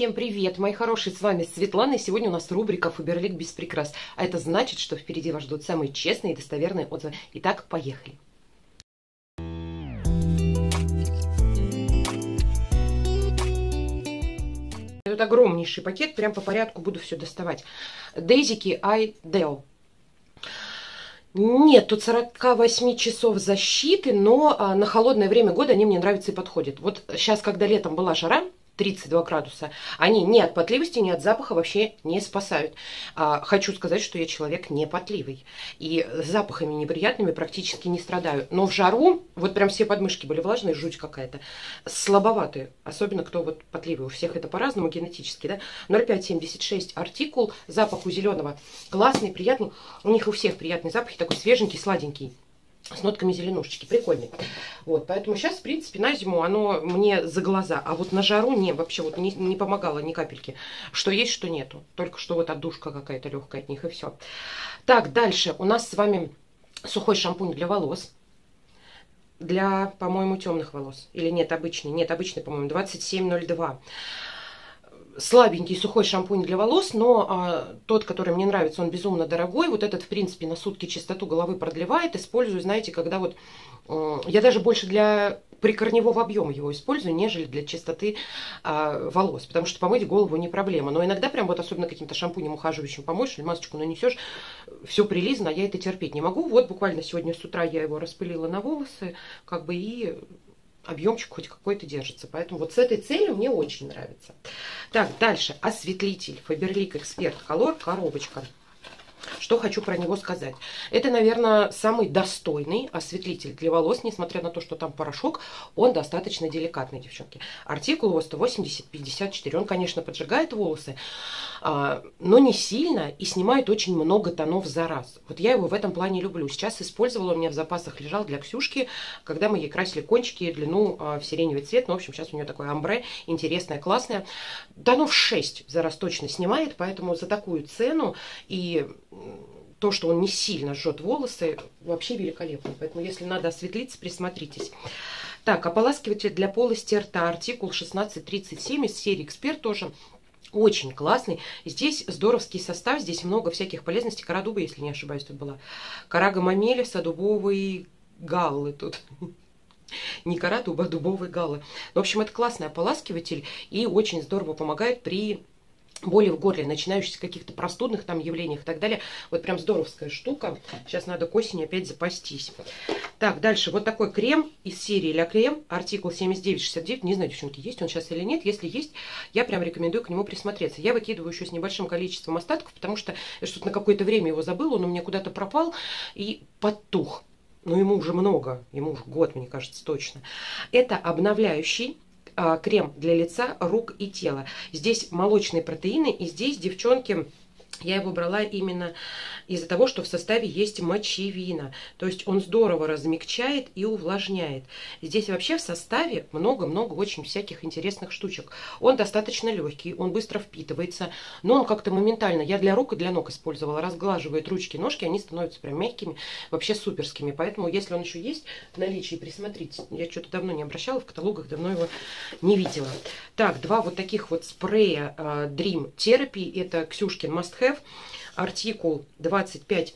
Всем привет, мои хорошие, с вами Светлана, и сегодня у нас рубрика «Фаберлик без прикрас», а это значит, что впереди вас ждут самые честные и достоверные отзывы. Итак, поехали. Тут огромнейший пакет, прям по порядку буду все доставать. Дейзики Айдео. Нет, тут 48 часов защиты, но а, на холодное время года они мне нравятся и подходят. Вот сейчас, когда летом была жара, 32 градуса, они ни от потливости, ни от запаха вообще не спасают. А, хочу сказать, что я человек не потливый. И запахами неприятными практически не страдаю. Но в жару, вот прям все подмышки были влажные, жуть какая-то, слабоватые. Особенно кто вот потливый. У всех это по-разному генетически, да. 0,576 артикул, запах у зеленого классный, приятный. У них у всех приятный запах, такой свеженький, сладенький с нотками зеленушечки. Прикольный. Вот, поэтому сейчас, в принципе, на зиму оно мне за глаза. А вот на жару не, вообще вот не, не помогало ни капельки. Что есть, что нету. Только что вот отдушка какая-то легкая от них и все. Так, дальше. У нас с вами сухой шампунь для волос. Для, по-моему, темных волос. Или нет, обычный. Нет, обычный, по-моему, 2702 слабенький сухой шампунь для волос, но а, тот, который мне нравится, он безумно дорогой. Вот этот, в принципе, на сутки чистоту головы продлевает. Использую, знаете, когда вот... Э, я даже больше для прикорневого объема его использую, нежели для чистоты э, волос. Потому что помыть голову не проблема. Но иногда прям вот особенно каким-то шампунем ухаживающим помоешь или масочку нанесешь, все прилизано, а я это терпеть не могу. Вот буквально сегодня с утра я его распылила на волосы, как бы и объемчик хоть какой-то держится. Поэтому вот с этой целью мне очень нравится. Так, дальше. Осветлитель Faberlic Expert Color коробочка. Что хочу про него сказать. Это, наверное, самый достойный осветлитель для волос, несмотря на то, что там порошок, он достаточно деликатный, девчонки. Артикул его 180-54. Он, конечно, поджигает волосы, а, но не сильно и снимает очень много тонов за раз. Вот я его в этом плане люблю. Сейчас использовала, у меня в запасах лежал для Ксюшки, когда мы ей красили кончики и длину а, в сиреневый цвет. Ну, в общем, сейчас у нее такое амбре, интересное, классное. Тонов 6 за раз точно снимает, поэтому за такую цену и то, что он не сильно жжет волосы, вообще великолепно. Поэтому, если надо осветлиться, присмотритесь. Так, ополаскиватель для полости рта, артикул 1637 из серии «Эксперт» тоже. Очень классный. Здесь здоровский состав, здесь много всяких полезностей. Кора дуба, если не ошибаюсь, тут была. Кора гамамелиса, дубовые галлы тут. Не кора дуба, а дубовые галлы. В общем, это классный ополаскиватель и очень здорово помогает при боли в горле, начинающихся каких-то простудных там явлениях и так далее. Вот прям здоровская штука. Сейчас надо к осени опять запастись. Так, дальше. Вот такой крем из серии Ля Крем, артикул 7969. Не знаю, девчонки, есть он сейчас или нет. Если есть, я прям рекомендую к нему присмотреться. Я выкидываю еще с небольшим количеством остатков, потому что я что-то на какое-то время его забыла, он у меня куда-то пропал и потух. Но ему уже много, ему уже год, мне кажется, точно. Это обновляющий крем для лица, рук и тела. Здесь молочные протеины, и здесь, девчонки, я его брала именно из-за того, что в составе есть мочевина. То есть он здорово размягчает и увлажняет. Здесь вообще в составе много-много очень всяких интересных штучек. Он достаточно легкий, он быстро впитывается, но он как-то моментально, я для рук и для ног использовала, разглаживает ручки, ножки, они становятся прям мягкими, вообще суперскими. Поэтому, если он еще есть в наличии, присмотрите. Я что-то давно не обращала, в каталогах давно его не видела. Так, два вот таких вот спрея uh, Dream Therapy, это Ксюшкин Must Have. Артикул 25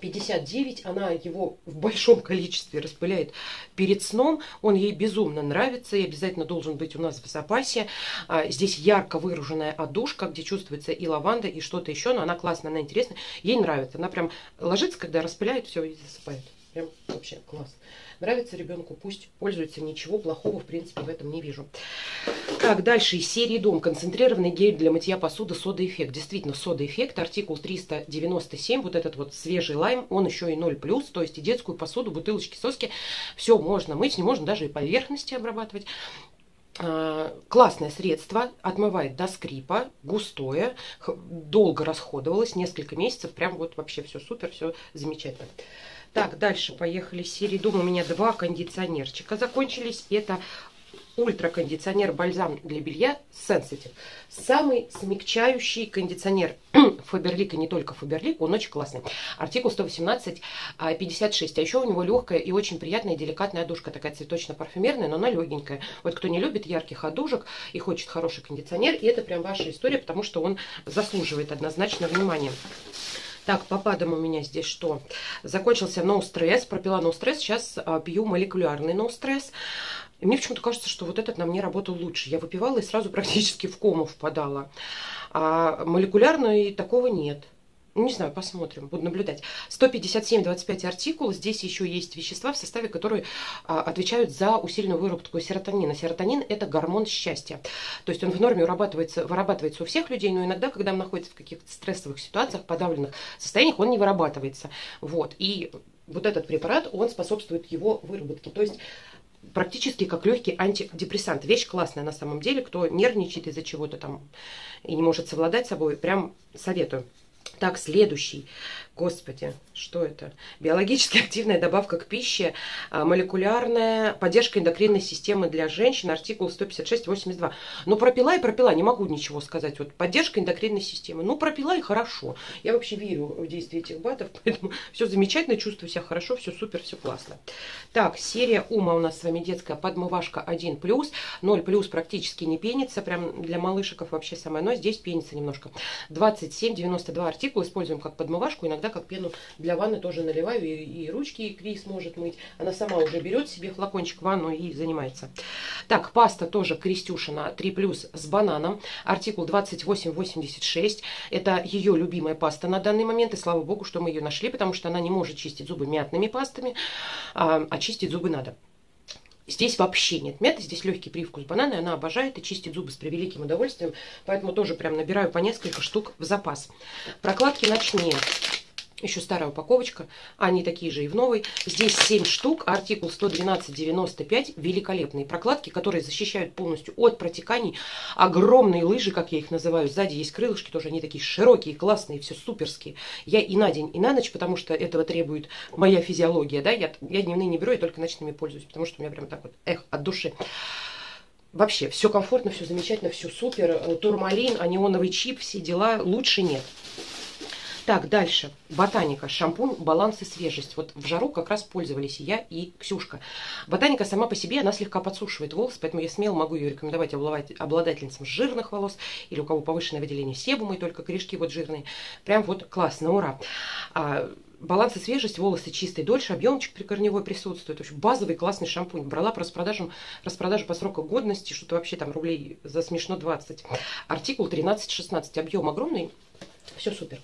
59, она его в большом количестве распыляет перед сном, он ей безумно нравится и обязательно должен быть у нас в запасе. А, здесь ярко выраженная одушка, где чувствуется и лаванда, и что-то еще, но она классная, она интересная, ей нравится. Она прям ложится, когда распыляет, все, и засыпает. Прям вообще класс. Нравится ребенку, пусть пользуется, ничего плохого, в принципе, в этом не вижу. Так, дальше из серии Дом. Концентрированный гель для мытья посуды Сода Эффект. Действительно, Сода Эффект, артикул 397, вот этот вот свежий лайм, он еще и 0+, то есть и детскую посуду, бутылочки, соски, все можно мыть, не можно даже и поверхности обрабатывать. А, классное средство, отмывает до скрипа, густое, долго расходовалось, несколько месяцев, прям вот вообще все супер, все замечательно. Так, дальше поехали серии Дом. У меня два кондиционерчика закончились. Это ультракондиционер бальзам для белья Sensitive. Самый смягчающий кондиционер Фаберлик и не только Фаберлик, он очень классный. Артикул 118-56. А еще у него легкая и очень приятная деликатная душка, такая цветочно-парфюмерная, но она легенькая. Вот кто не любит ярких одушек и хочет хороший кондиционер, и это прям ваша история, потому что он заслуживает однозначно внимания. Так, по падам у меня здесь что? Закончился No Stress, пропила No Stress, сейчас а, пью молекулярный No Stress. И мне почему-то кажется, что вот этот на мне работал лучше. Я выпивала и сразу практически в кому впадала. А молекулярной такого нет. Не знаю, посмотрим, буду наблюдать. 157-25 артикул. Здесь еще есть вещества, в составе которые а, отвечают за усиленную выработку серотонина. Серотонин – это гормон счастья. То есть он в норме вырабатывается, вырабатывается у всех людей, но иногда, когда он находится в каких-то стрессовых ситуациях, подавленных состояниях, он не вырабатывается. Вот. И вот этот препарат, он способствует его выработке. То есть практически как легкий антидепрессант. Вещь классная на самом деле. Кто нервничает из-за чего-то там и не может совладать собой, прям советую. Так, следующий. Господи, что это? Биологически активная добавка к пище, а, молекулярная поддержка эндокринной системы для женщин, артикул 156-82. Ну, пропила и пропила, не могу ничего сказать. Вот поддержка эндокринной системы. Ну, пропила и хорошо. Я вообще верю в действие этих БАДов, поэтому все замечательно, чувствую себя хорошо, все супер, все классно. Так, серия Ума у нас с вами детская подмывашка 1+, 0+, практически не пенится, прям для малышиков вообще самое, но здесь пенится немножко. 27-92 артикул используем как подмывашку, иногда как пену для ванны тоже наливаю, и, и ручки и Крис может мыть. Она сама уже берет себе флакончик в ванну и занимается. Так, паста тоже Крестюшина 3+, с бананом, артикул 2886. Это ее любимая паста на данный момент, и слава богу, что мы ее нашли, потому что она не может чистить зубы мятными пастами, а, а чистить зубы надо. Здесь вообще нет мяты, здесь легкий привкус банана, и она обожает и чистит зубы с превеликим удовольствием, поэтому тоже прям набираю по несколько штук в запас. Прокладки ночные. Еще старая упаковочка, они такие же и в новой. Здесь 7 штук, артикул 112,95, великолепные прокладки, которые защищают полностью от протеканий. Огромные лыжи, как я их называю, сзади есть крылышки, тоже они такие широкие, классные, все суперские. Я и на день, и на ночь, потому что этого требует моя физиология, да, я, я дневные не беру, я только ночными пользуюсь, потому что у меня прям так вот, эх, от души. Вообще, все комфортно, все замечательно, все супер. Турмалин, анионовый чип, все дела, лучше нет. Так, дальше. Ботаника. Шампунь, баланс и свежесть. Вот в жару как раз пользовались и я, и Ксюшка. Ботаника сама по себе, она слегка подсушивает волосы, поэтому я смело могу ее рекомендовать обладательницам жирных волос или у кого повышенное выделение себума и только корешки вот жирные. Прям вот классно, ура. А, баланс и свежесть, волосы чистые дольше, объемчик прикорневой присутствует. В базовый классный шампунь. Брала по распродажам, распродажу по сроку годности, что-то вообще там рублей за смешно 20. Артикул 13-16, объем огромный, все супер.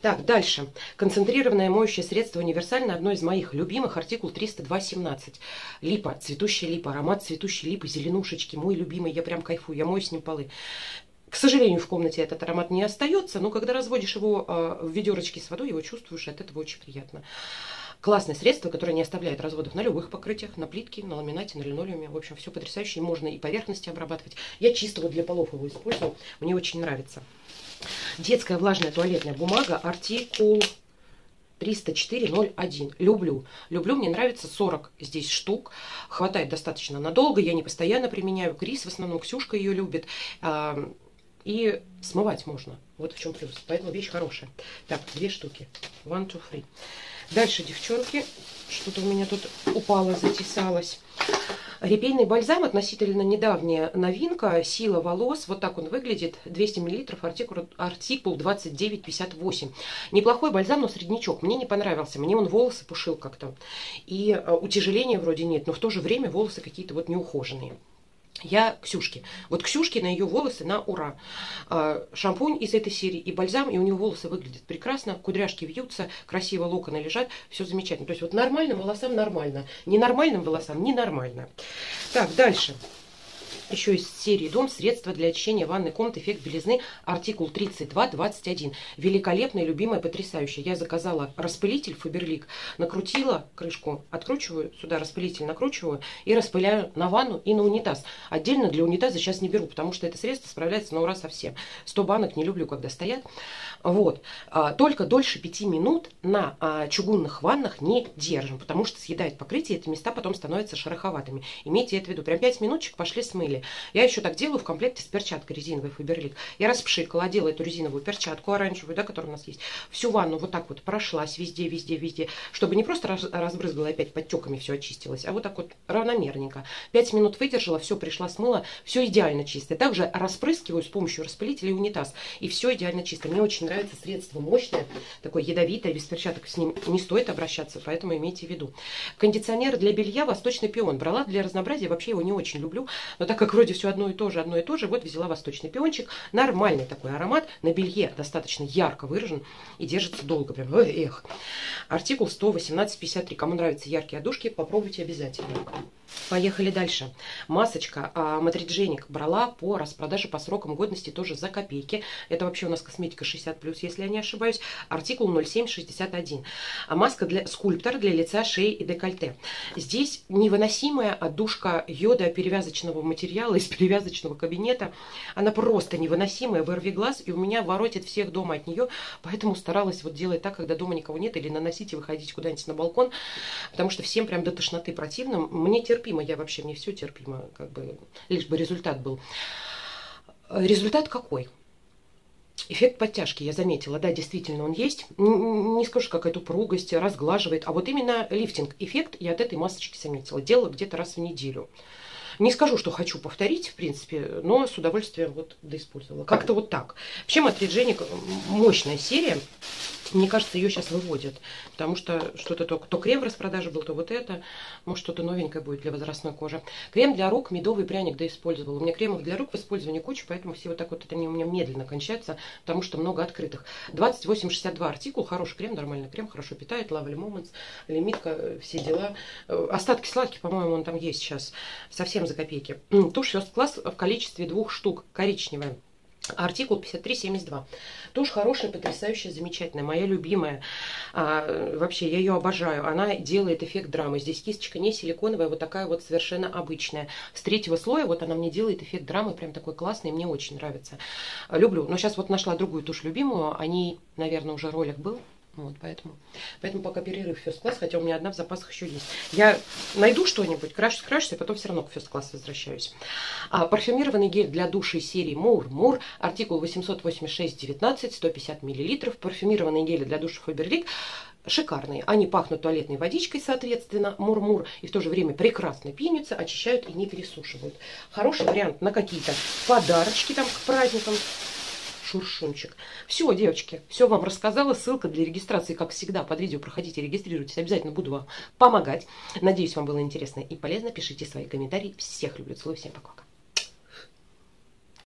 Так, дальше. Концентрированное моющее средство универсальное, одно из моих любимых, артикул 302.17. Липа, цветущая липа, аромат цветущей липы, зеленушечки, мой любимый, я прям кайфую, я мою с ним полы. К сожалению, в комнате этот аромат не остается, но когда разводишь его э, в ведерочке с водой, его чувствуешь, и от этого очень приятно. Классное средство, которое не оставляет разводов на любых покрытиях, на плитке, на ламинате, на линолеуме. В общем, все потрясающе. Можно и поверхности обрабатывать. Я чисто вот для полов его использую. Мне очень нравится. Детская влажная туалетная бумага, артикул 304.01. Люблю. Люблю, мне нравится 40 здесь штук. Хватает достаточно надолго. Я не постоянно применяю. Крис в основном, Ксюшка ее любит. И смывать можно. Вот в чем плюс. Поэтому вещь хорошая. Так, две штуки. One, two, three. Дальше, девчонки. Что-то у меня тут упало, затесалось. Репейный бальзам относительно недавняя новинка. Сила волос. Вот так он выглядит. 200 мл. Артикул, артикул 29,58. Неплохой бальзам, но среднячок. Мне не понравился. Мне он волосы пушил как-то. И э, утяжеления вроде нет. Но в то же время волосы какие-то вот неухоженные я Ксюшке. Вот Ксюшке на ее волосы на ура. А, шампунь из этой серии и бальзам, и у нее волосы выглядят прекрасно, кудряшки вьются, красиво локоны лежат, все замечательно. То есть вот нормальным волосам нормально, ненормальным волосам ненормально. Так, дальше. Еще из серии «Дом» средства для очищения ванной комнаты «Эффект белизны», артикул 3221. Великолепная, любимая, потрясающая. Я заказала распылитель Фаберлик, накрутила крышку, откручиваю сюда распылитель, накручиваю и распыляю на ванну и на унитаз. Отдельно для унитаза сейчас не беру, потому что это средство справляется на ура совсем. 100 банок не люблю, когда стоят. Вот. А, только дольше 5 минут на а, чугунных ваннах не держим, потому что съедает покрытие, эти места потом становятся шероховатыми. Имейте это в виду. Прям 5 минуточек пошли смыли. Я еще так делаю в комплекте с перчаткой резиновой Фаберлик. Я распшикала, одела эту резиновую перчатку оранжевую, да, которая у нас есть. Всю ванну вот так вот прошлась везде, везде, везде, чтобы не просто раз, разбрызгала опять подтеками все очистилось, а вот так вот равномерненько. 5 минут выдержала, все, пришла, смыла, все идеально чистое. Также распрыскиваю с помощью распылителя и унитаз, и все идеально чисто. Мне очень нравится средство мощное, такое ядовитое, без перчаток с ним не стоит обращаться, поэтому имейте в виду. Кондиционер для белья «Восточный пион». Брала для разнообразия, вообще его не очень люблю, но так как вроде все одно и то же, одно и то же, вот взяла «Восточный пиончик». Нормальный такой аромат, на белье достаточно ярко выражен и держится долго, прям, эх. Артикул 118-53. Кому нравятся яркие одушки, попробуйте обязательно. Поехали дальше. Масочка а, Матридженик брала по распродаже по срокам годности тоже за копейки. Это вообще у нас косметика 60+, если я не ошибаюсь. Артикул 0761. А маска для скульптор для лица, шеи и декольте. Здесь невыносимая отдушка йода перевязочного материала из перевязочного кабинета. Она просто невыносимая, вырви глаз, и у меня воротит всех дома от нее. Поэтому старалась вот делать так, когда дома никого нет, или наносить и выходить куда-нибудь на балкон, потому что всем прям до тошноты противно. Мне терпимо терпимо, я вообще, мне все терпимо, как бы, лишь бы результат был. Результат какой? Эффект подтяжки, я заметила, да, действительно он есть. Не скажу, какая-то упругость, разглаживает, а вот именно лифтинг эффект я от этой масочки заметила. Делала где-то раз в неделю. Не скажу, что хочу повторить, в принципе, но с удовольствием вот доиспользовала. Как-то вот так. Вообще, Матридженик мощная серия. Мне кажется, ее сейчас выводят, потому что что-то то, то крем в распродаже был, то вот это, может что-то новенькое будет для возрастной кожи. Крем для рук, медовый пряник, да, использовала. У меня кремов для рук в использовании куча, поэтому все вот так вот, это они у меня медленно кончаются, потому что много открытых. 2862 артикул, хороший крем, нормальный крем, хорошо питает, Lovely Moments, лимитка, все дела. Э, остатки сладких, по-моему, он там есть сейчас, совсем за копейки. Тушь First Class в количестве двух штук, коричневая. Артикул 5372. Тушь хорошая, потрясающая, замечательная. Моя любимая. А, вообще, я ее обожаю. Она делает эффект драмы. Здесь кисточка не силиконовая, вот такая вот совершенно обычная. С третьего слоя вот она мне делает эффект драмы. Прям такой классный. Мне очень нравится. Люблю. Но сейчас вот нашла другую тушь любимую. Они, наверное, уже ролик был. Вот, поэтому, поэтому пока перерыв в фест-класс, хотя у меня одна в запасах еще есть. Я найду что-нибудь, крашусь, крашусь, и потом все равно к фест-класс возвращаюсь. А, парфюмированный гель для души серии Мур Мур, артикул 886-19, 150 мл. Парфюмированные гели для душа Фаберлик шикарные. Они пахнут туалетной водичкой, соответственно, мур-мур, и в то же время прекрасно пенятся, очищают и не пересушивают. Хороший вариант на какие-то подарочки там к праздникам шуршунчик. Все, девочки, все вам рассказала. Ссылка для регистрации, как всегда, под видео. Проходите, регистрируйтесь. Обязательно буду вам помогать. Надеюсь, вам было интересно и полезно. Пишите свои комментарии. Всех люблю, целую, всем пока.